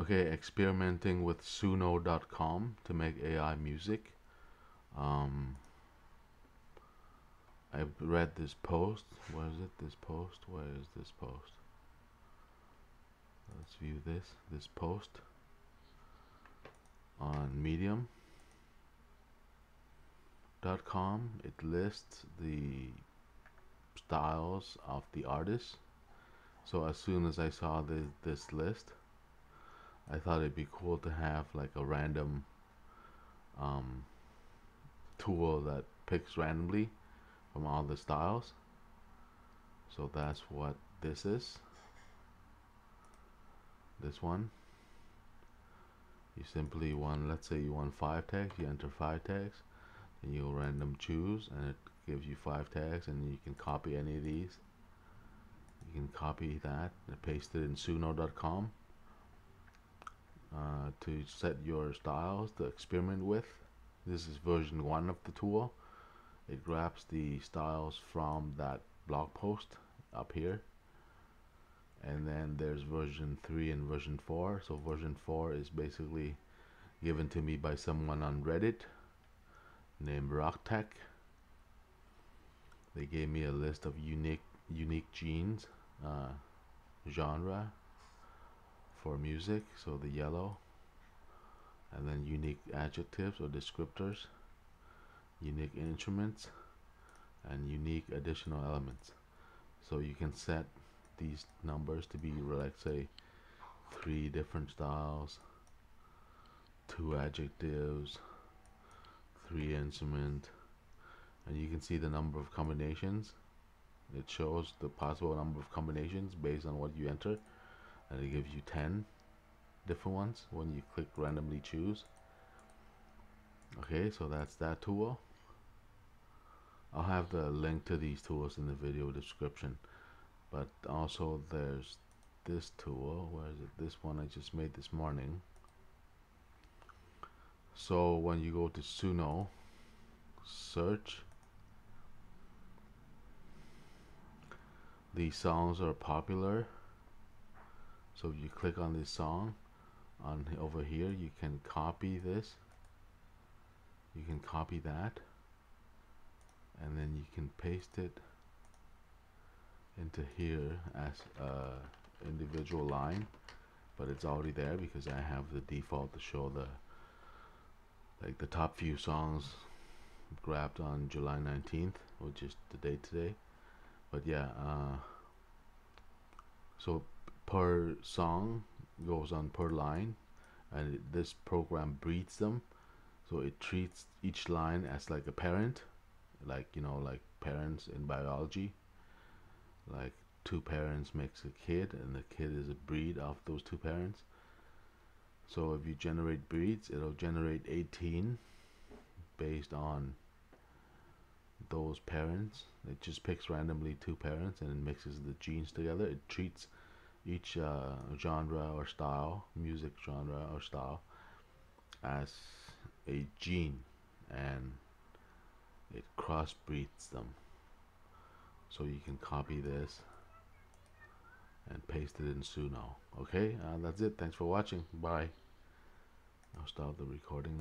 okay experimenting with suno.com to make AI music. Um, I've read this post. Where is it? This post? Where is this post? Let's view this this post on medium dot com. It lists the styles of the artists. So as soon as I saw this, this list I thought it'd be cool to have like a random um, tool that picks randomly from all the styles. So that's what this is. This one. You simply want let's say you want five tags you enter five tags and you'll random choose and it gives you five tags and you can copy any of these. You can copy that and paste it in suno.com uh, to set your styles to experiment with. This is version 1 of the tool. It grabs the styles from that blog post up here. And then there's version 3 and version 4 so version 4 is basically given to me by someone on Reddit named Rocktech. They gave me a list of unique unique genes uh, genre for music so the yellow and then unique adjectives or descriptors unique instruments and unique additional elements. So you can set these numbers to be like say three different styles two adjectives three instrument and you can see the number of combinations. It shows the possible number of combinations based on what you enter and it gives you 10 different ones when you click randomly choose. Okay so that's that tool. I'll have the link to these tools in the video description. But also there's this tool. Where is it? This one I just made this morning. So when you go to Suno search. These songs are popular so you click on this song on over here you can copy this. You can copy that. And then you can paste it into here as a individual line. But it's already there because I have the default to show the like the top few songs grabbed on July 19th which is the date today. But yeah uh, so per song goes on per line and it, this program breeds them. So it treats each line as like a parent like you know like parents in biology. Like two parents makes a kid and the kid is a breed of those two parents. So if you generate breeds it'll generate 18 based on those parents. It just picks randomly two parents and it mixes the genes together. It treats each uh, genre or style music genre or style as a gene and it crossbreeds them. So you can copy this and paste it in Suno. Okay uh, that's it. Thanks for watching. Bye. I'll stop the recording now